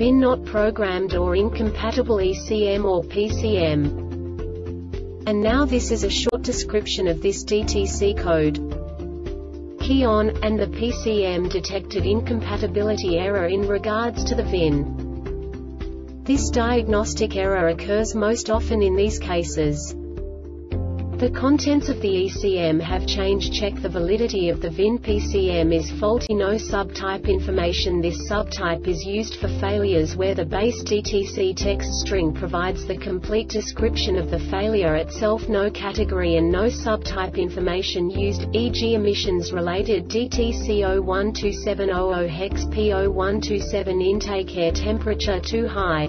VIN not programmed or incompatible ECM or PCM. And now this is a short description of this DTC code. Key on, and the PCM detected incompatibility error in regards to the VIN. This diagnostic error occurs most often in these cases. The contents of the ECM have changed. Check the validity of the VIN PCM is faulty. No subtype information. This subtype is used for failures where the base DTC text string provides the complete description of the failure itself. No category and no subtype information used, e.g. emissions related DTC 012700 hex P0127 intake air temperature too high.